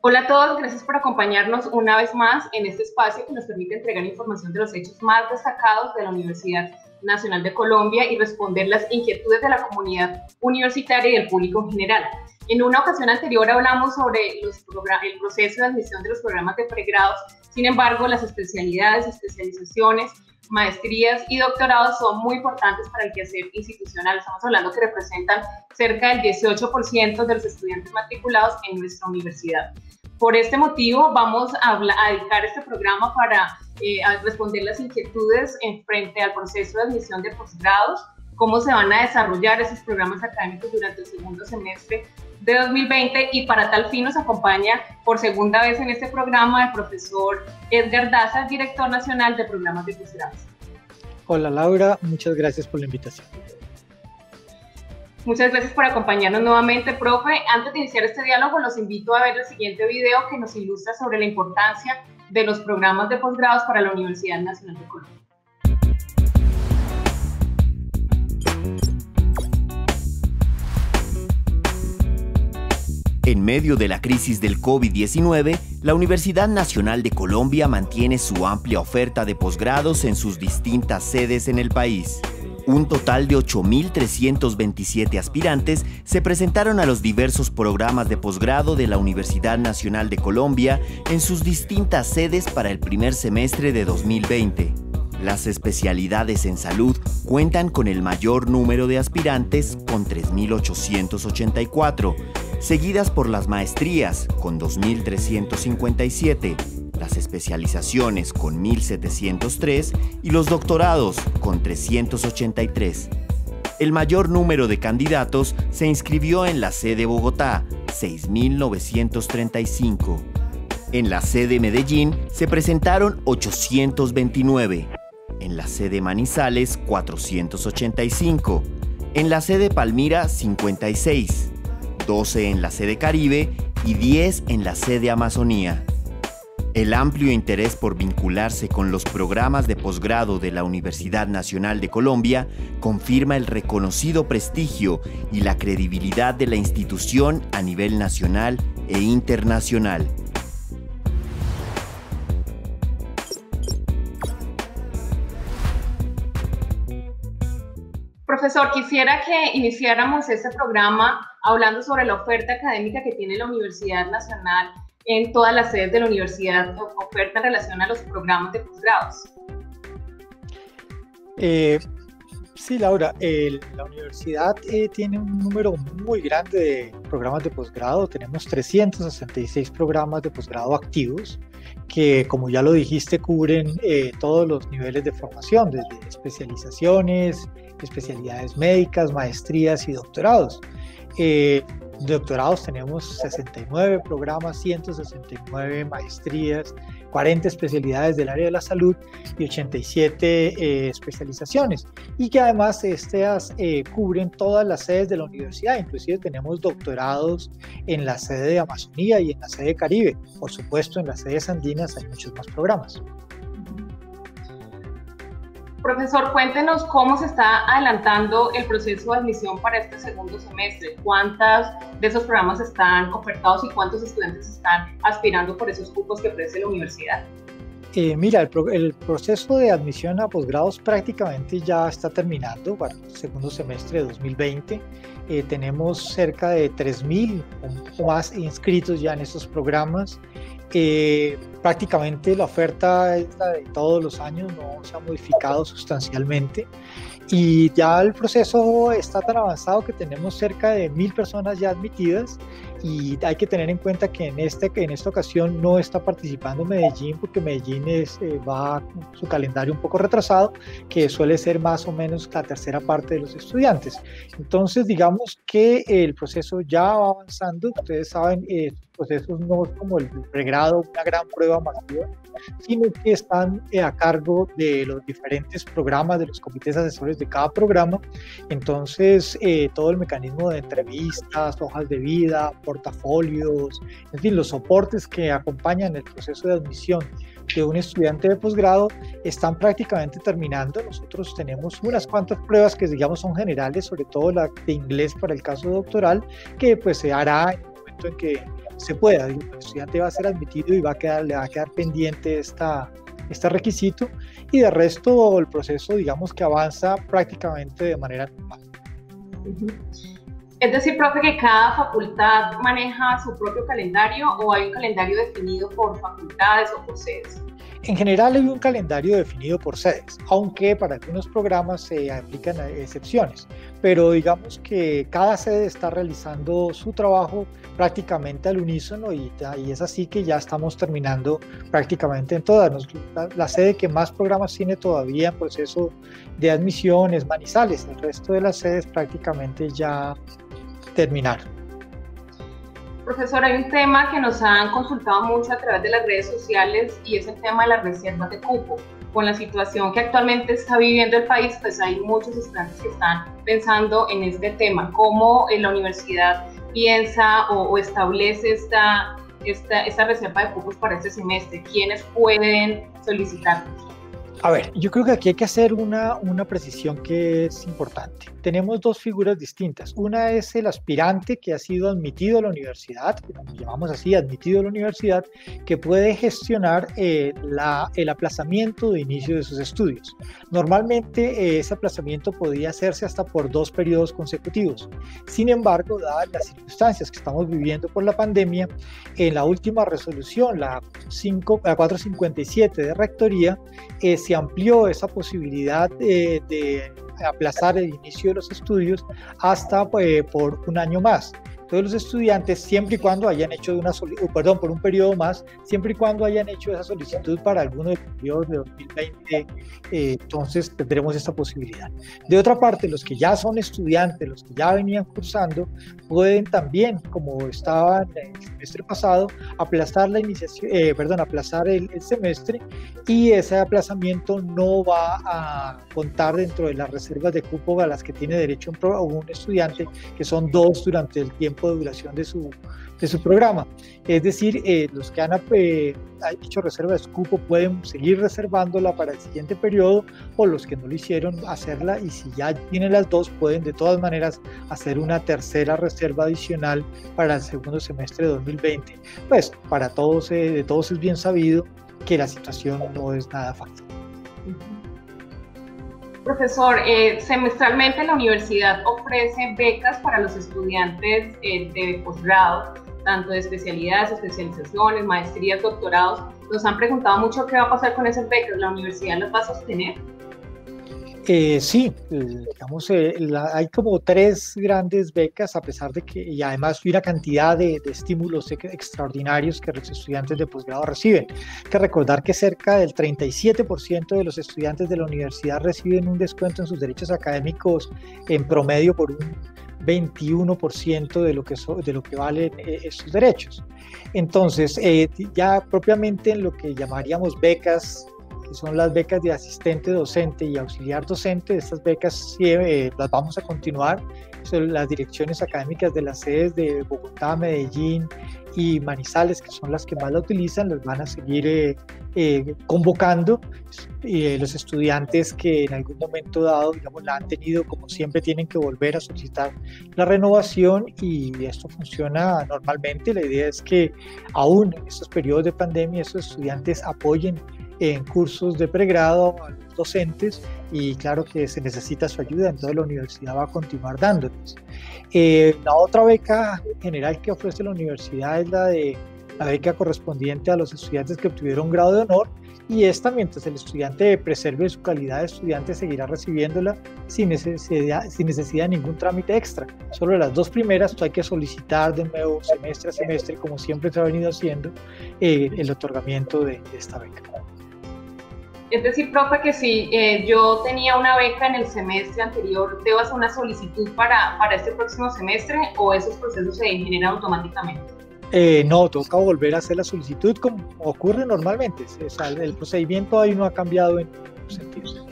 Hola a todos, gracias por acompañarnos una vez más en este espacio que nos permite entregar información de los hechos más destacados de la Universidad Nacional de Colombia y responder las inquietudes de la comunidad universitaria y del público en general. En una ocasión anterior hablamos sobre los el proceso de admisión de los programas de pregrados, sin embargo, las especialidades, especializaciones, maestrías y doctorados son muy importantes para el quehacer institucional. Estamos hablando que representan cerca del 18% de los estudiantes matriculados en nuestra universidad. Por este motivo, vamos a, dedicar este programa para eh, responder las inquietudes en frente al proceso de admisión de posgrados, cómo se van a desarrollar esos programas académicos durante el segundo semestre de 2020 y para tal fin nos acompaña por segunda vez en este programa el profesor Edgar Daza, director nacional de programas de posgrados. Hola Laura, muchas gracias por la invitación. Muchas gracias por acompañarnos nuevamente, profe. Antes de iniciar este diálogo, los invito a ver el siguiente video que nos ilustra sobre la importancia de los programas de posgrados para la Universidad Nacional de Colombia. En medio de la crisis del COVID-19, la Universidad Nacional de Colombia mantiene su amplia oferta de posgrados en sus distintas sedes en el país. Un total de 8.327 aspirantes se presentaron a los diversos programas de posgrado de la Universidad Nacional de Colombia en sus distintas sedes para el primer semestre de 2020. Las especialidades en salud cuentan con el mayor número de aspirantes, con 3.884, seguidas por las maestrías, con 2.357 las especializaciones con 1.703 y los doctorados con 383. El mayor número de candidatos se inscribió en la sede Bogotá, 6.935. En la sede Medellín se presentaron 829. En la sede Manizales, 485. En la sede Palmira, 56. 12 en la sede Caribe y 10 en la sede Amazonía. El amplio interés por vincularse con los programas de posgrado de la Universidad Nacional de Colombia confirma el reconocido prestigio y la credibilidad de la institución a nivel nacional e internacional. Profesor, quisiera que iniciáramos este programa hablando sobre la oferta académica que tiene la Universidad Nacional en todas las sedes de la universidad oferta en relación a los programas de posgrados. Eh, sí, Laura, la universidad eh, tiene un número muy grande de programas de posgrado. Tenemos 366 programas de posgrado activos que, como ya lo dijiste, cubren eh, todos los niveles de formación, desde especializaciones, especialidades médicas, maestrías y doctorados. Eh, doctorados tenemos 69 programas, 169 maestrías, 40 especialidades del área de la salud y 87 eh, especializaciones. Y que además estas eh, cubren todas las sedes de la universidad, inclusive tenemos doctorados en la sede de Amazonía y en la sede Caribe. Por supuesto, en las sedes andinas hay muchos más programas. Profesor, cuéntenos cómo se está adelantando el proceso de admisión para este segundo semestre. ¿Cuántas de esos programas están ofertados y cuántos estudiantes están aspirando por esos cupos que ofrece la universidad? Eh, mira, el, proceso de admisión a posgrados prácticamente ya está terminando para el segundo semestre de 2020. Eh, tenemos cerca de 3.000 o más inscritos ya en estos programas. Eh, prácticamente la oferta de todos los años, no se ha modificado sustancialmente. Y ya el proceso está tan avanzado que tenemos cerca de mil personas ya admitidas y hay que tener en cuenta que en, este, en esta ocasión no está participando Medellín porque Medellín es, eh, va su calendario un poco retrasado, que suele ser más o menos la tercera parte de los estudiantes. Entonces, digamos que el proceso ya va avanzando. Ustedes saben, eh, procesos no es como el pregrado, una gran prueba masiva, sino que están eh, a cargo de los diferentes programas, de los comités asesores de cada programa. Entonces, eh, todo el mecanismo de entrevistas, hojas de vida, portafolios, en fin, los soportes que acompañan el proceso de admisión de un estudiante de posgrado están prácticamente terminando. Nosotros tenemos unas cuantas pruebas que digamos son generales, sobre todo la de inglés para el caso doctoral, que pues se hará momento en que se pueda. El estudiante va a ser admitido y va a quedar, le va a quedar pendiente esta, este requisito y de resto el proceso digamos que avanza prácticamente de manera normal. Es decir, profe, que cada facultad maneja su propio calendario o hay un calendario definido por facultades o por sedes. En general hay un calendario definido por sedes, aunque para algunos programas se aplican excepciones, pero digamos que cada sede está realizando su trabajo prácticamente al unísono y, y es así que ya estamos terminando prácticamente en todas. La, la, sede que más programas tiene todavía en proceso de admisión es Manizales, el resto de las sedes prácticamente ya terminaron. Profesor, hay un tema que nos han consultado mucho a través de las redes sociales y es el tema de las reservas de cupo. Con la situación que actualmente está viviendo el país, pues hay muchos estudiantes que están pensando en este tema. ¿Cómo la universidad piensa o, establece esta, esta, esta reserva de cupos para este semestre? ¿Quiénes pueden solicitar? A ver, yo creo que aquí hay que hacer una, una precisión que es importante. Tenemos dos figuras distintas. Una es el aspirante que ha sido admitido a la universidad, llamamos así, admitido a la universidad, que puede gestionar eh, la, el aplazamiento de inicio de sus estudios. Normalmente eh, ese aplazamiento podía hacerse hasta por dos periodos consecutivos. Sin embargo, dadas las circunstancias que estamos viviendo por la pandemia, en la última resolución, la, 5, la 457 de Rectoría, es se amplió esa posibilidad de, aplazar el inicio de los estudios hasta eh, por un año más todos los estudiantes, siempre y cuando hayan hecho una perdón, por un periodo más, siempre y cuando hayan hecho esa solicitud para alguno de los periodos de 2020, eh, entonces tendremos esta posibilidad. De otra parte, los que ya son estudiantes, los que ya venían cursando, pueden también, como estaban el semestre pasado, aplazar la iniciación, eh, perdón, aplazar el, semestre y ese aplazamiento no va a contar dentro de las reservas de cupo a las que tiene derecho un estudiante, que son dos durante el tiempo de duración de su, de su programa. Es decir, eh, los que han eh, hecho reserva de cupo pueden seguir reservándola para el siguiente periodo o los que no lo hicieron hacerla y si ya tienen las dos pueden de todas maneras hacer una tercera reserva adicional para el segundo semestre de 2020. Pues para todos, eh, de todos es bien sabido que la situación no es nada fácil. Profesor, eh, semestralmente la universidad ofrece becas para los estudiantes eh, de posgrado, tanto de especialidades, especializaciones, maestrías, doctorados. Nos han preguntado mucho qué va a pasar con esas becas. ¿La universidad las va a sostener? Eh, sí, digamos, eh, hay como tres grandes becas, a pesar de que, y además hay una cantidad de, estímulos extraordinarios que los estudiantes de posgrado reciben. Hay que recordar que cerca del 37% de los estudiantes de la universidad reciben un descuento en sus derechos académicos en promedio por un 21% de lo que, de lo que valen eh, estos derechos. Entonces, ya propiamente en lo que llamaríamos becas que son las becas de asistente docente y auxiliar docente. Estas becas eh, las vamos a continuar. Son las direcciones académicas de las sedes de Bogotá, Medellín y Manizales, que son las que más la utilizan, las van a seguir eh, eh, convocando. y los estudiantes que en algún momento dado, digamos, la han tenido, como siempre, tienen que volver a solicitar la renovación y esto funciona normalmente. La idea es que aún en estos periodos de pandemia, estos estudiantes apoyen en cursos de pregrado a los docentes y claro que se necesita su ayuda, entonces la universidad va a continuar dándoles. Eh, la otra beca general que ofrece la universidad es la de la beca correspondiente a los estudiantes que obtuvieron grado de honor y esta mientras el estudiante preserve su calidad de estudiante seguirá recibiéndola sin necesidad, sin necesidad de ningún trámite extra. Solo las dos primeras hay que solicitar de nuevo semestre a semestre como siempre se ha venido haciendo eh, el otorgamiento de esta beca. Es decir, profe, que si eh, yo tenía una beca en el semestre anterior, ¿debo hacer una solicitud para, para este próximo semestre o esos procesos se generan automáticamente? Eh, no, toca volver a hacer la solicitud como ocurre normalmente. el procedimiento ahí no ha cambiado en ningún sentido.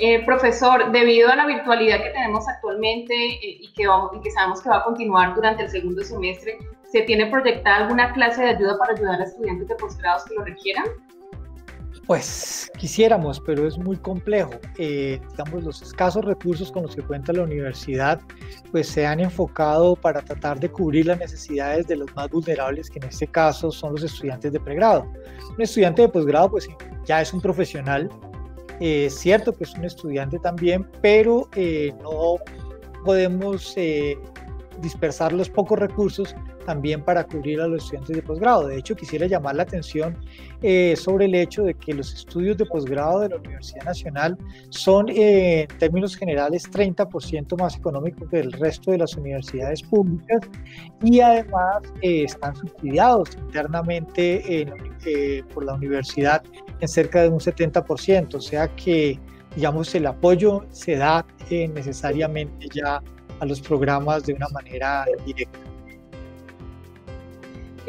Eh, profesor, debido a la virtualidad que tenemos actualmente y, que vamos, y que sabemos que va a continuar durante el segundo semestre, ¿se tiene proyectada alguna clase de ayuda para ayudar a estudiantes de posgrados que lo requieran? Pues quisiéramos, pero es muy complejo. Eh, digamos, los escasos recursos con los que cuenta la universidad, pues se han enfocado para tratar de cubrir las necesidades de los más vulnerables, que en este caso son los estudiantes de pregrado. Un estudiante de posgrado, pues ya es un profesional, eh, es cierto que es un estudiante también, pero eh, no podemos dispersar los pocos recursos también para cubrir a los estudiantes de posgrado. De hecho, quisiera llamar la atención eh, sobre el hecho de que los estudios de posgrado de la Universidad Nacional son, eh, en términos generales, 30% más económicos que el resto de las universidades públicas y además eh, están subsidiados internamente por la universidad en cerca de un 70%, o sea que digamos, el apoyo se da necesariamente ya a los programas de una manera directa.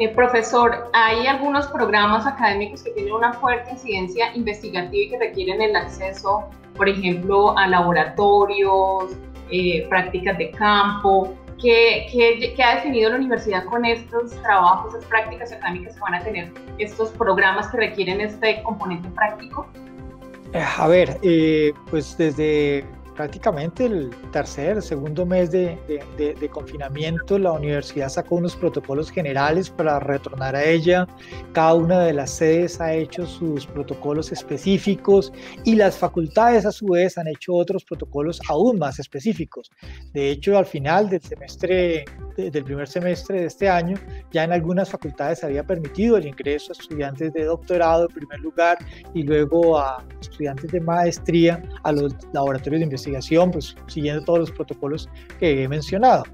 Eh, profesor, hay algunos programas académicos que tienen una fuerte incidencia investigativa y que requieren el acceso, por ejemplo, a laboratorios, eh, prácticas de campo. ¿Qué, ¿Qué, ha definido la universidad con estos trabajos, esas prácticas académicas que van a tener estos programas que requieren este componente práctico? Eh, a ver, pues desde prácticamente el tercer, segundo mes de, de, confinamiento, la universidad sacó unos protocolos generales para retornar a ella. Cada una de las sedes ha hecho sus protocolos específicos y las facultades a su vez han hecho otros protocolos aún más específicos. De hecho, al final del semestre, del primer semestre de este año, ya en algunas facultades había permitido el ingreso a estudiantes de doctorado en primer lugar y luego a estudiantes de maestría a los laboratorios de investigación pues siguiendo todos los protocolos que he mencionado.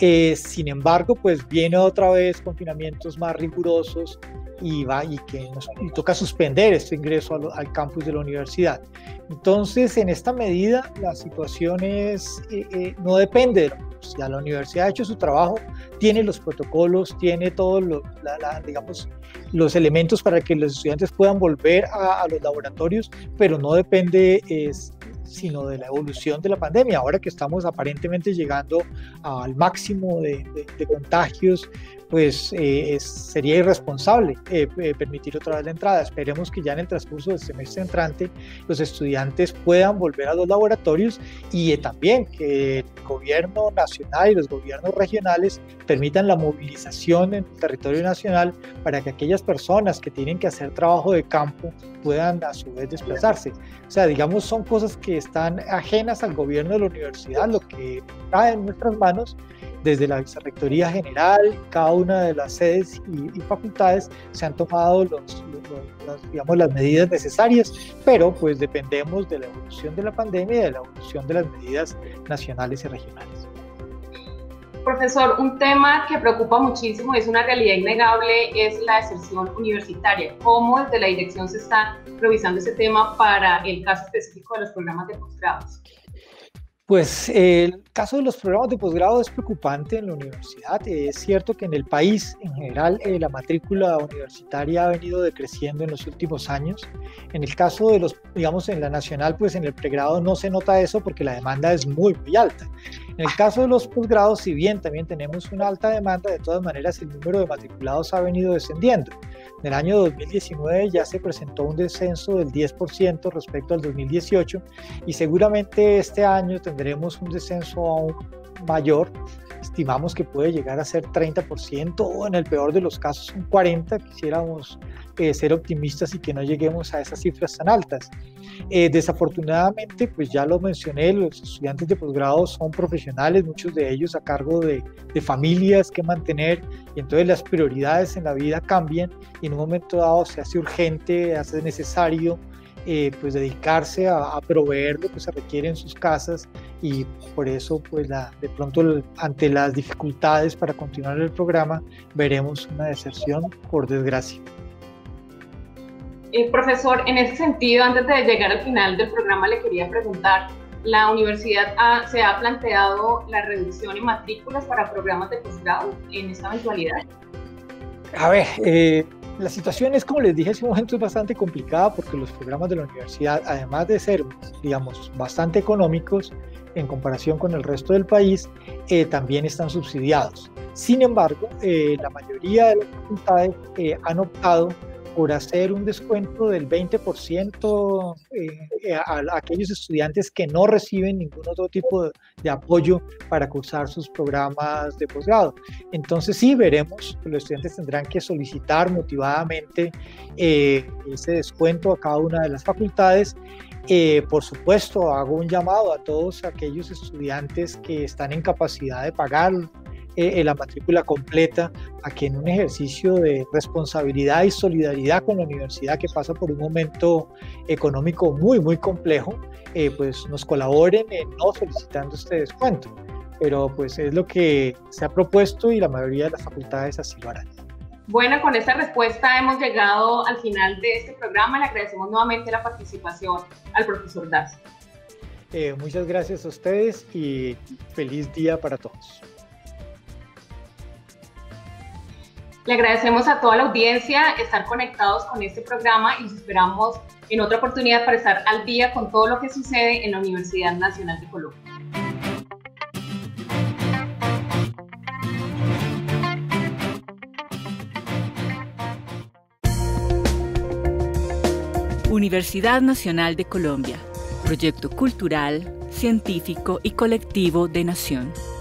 Eh, sin embargo, pues viene otra vez confinamientos más rigurosos y va y que nos toca suspender este ingreso al, campus de la universidad. Entonces, en esta medida, la situación es, eh, eh, no depende de la universidad. La universidad ha hecho su trabajo, tiene los protocolos, tiene todos los, digamos, los elementos para que los estudiantes puedan volver a, a los laboratorios, pero no depende es, sino de la evolución de la pandemia. Ahora que estamos aparentemente llegando al máximo de, contagios, pues eh, sería irresponsable eh, eh, permitir otra vez la entrada. Esperemos que ya en el transcurso del semestre entrante los estudiantes puedan volver a los laboratorios y también que el gobierno nacional y los gobiernos regionales permitan la movilización en el territorio nacional para que aquellas personas que tienen que hacer trabajo de campo puedan a su vez desplazarse. O sea, digamos, son cosas que están ajenas al gobierno de la universidad, lo que está en nuestras manos desde la Vicerrectoría General, cada una de las sedes y, facultades se han tomado los, digamos, las medidas necesarias, pero pues dependemos de la evolución de la pandemia y de la evolución de las medidas nacionales y regionales. Profesor, un tema que preocupa muchísimo es una realidad innegable es la deserción universitaria. ¿Cómo desde la dirección se está revisando ese tema para el caso específico de los programas de posgrados? Pues el caso de los programas de posgrado es preocupante en la universidad. Es cierto que en el país en general eh, la matrícula universitaria ha venido decreciendo en los últimos años. En el caso de los, digamos, en la nacional, pues en el pregrado no se nota eso porque la demanda es muy, muy alta. En el caso de los posgrados, si bien también tenemos una alta demanda, de todas maneras el número de matriculados ha venido descendiendo. En el año 2019 ya se presentó un descenso del 10% respecto al 2018 y seguramente este año tendremos un descenso aún mayor. Estimamos que puede llegar a ser 30% o en el peor de los casos un 40%. Quisiéramos eh, ser optimistas y que no lleguemos a esas cifras tan altas. Eh, desafortunadamente, pues ya lo mencioné, los estudiantes de posgrado son profesionales, muchos de ellos a cargo de, de familias que mantener y entonces las prioridades en la vida cambian y en un momento dado se hace urgente, hace necesario eh, pues dedicarse a, proveer lo que se requiere en sus casas y por eso pues la, de pronto ante las dificultades para continuar el programa veremos una deserción por desgracia. Eh, profesor, en ese sentido, antes de llegar al final del programa, le quería preguntar, ¿la universidad se ha planteado la reducción en matrículas para programas de posgrado en esta eventualidad? A ver, eh, la situación es, como les dije hace un momento, es bastante complicada porque los programas de la universidad, además de ser, digamos, bastante económicos en comparación con el resto del país, eh, también están subsidiados. Sin embargo, eh, la mayoría de las facultades eh, han optado por hacer un descuento del 20% eh, a, aquellos estudiantes que no reciben ningún otro tipo de, de, apoyo para cursar sus programas de posgrado. Entonces sí, veremos que los estudiantes tendrán que solicitar motivadamente ese descuento a cada una de las facultades eh, por supuesto, hago un llamado a todos aquellos estudiantes que están en capacidad de pagar eh, la matrícula completa a que en un ejercicio de responsabilidad y solidaridad con la universidad que pasa por un momento económico muy, muy complejo, eh, pues nos colaboren en no solicitando este descuento. Pero pues es lo que se ha propuesto y la mayoría de las facultades así lo harán. Bueno, con esta respuesta hemos llegado al final de este programa. Le agradecemos nuevamente la participación al profesor Darcy. Eh, muchas gracias a ustedes y feliz día para todos. Le agradecemos a toda la audiencia estar conectados con este programa y esperamos en otra oportunidad para estar al día con todo lo que sucede en la Universidad Nacional de Colombia. Universidad Nacional de Colombia, proyecto cultural, científico y colectivo de nación.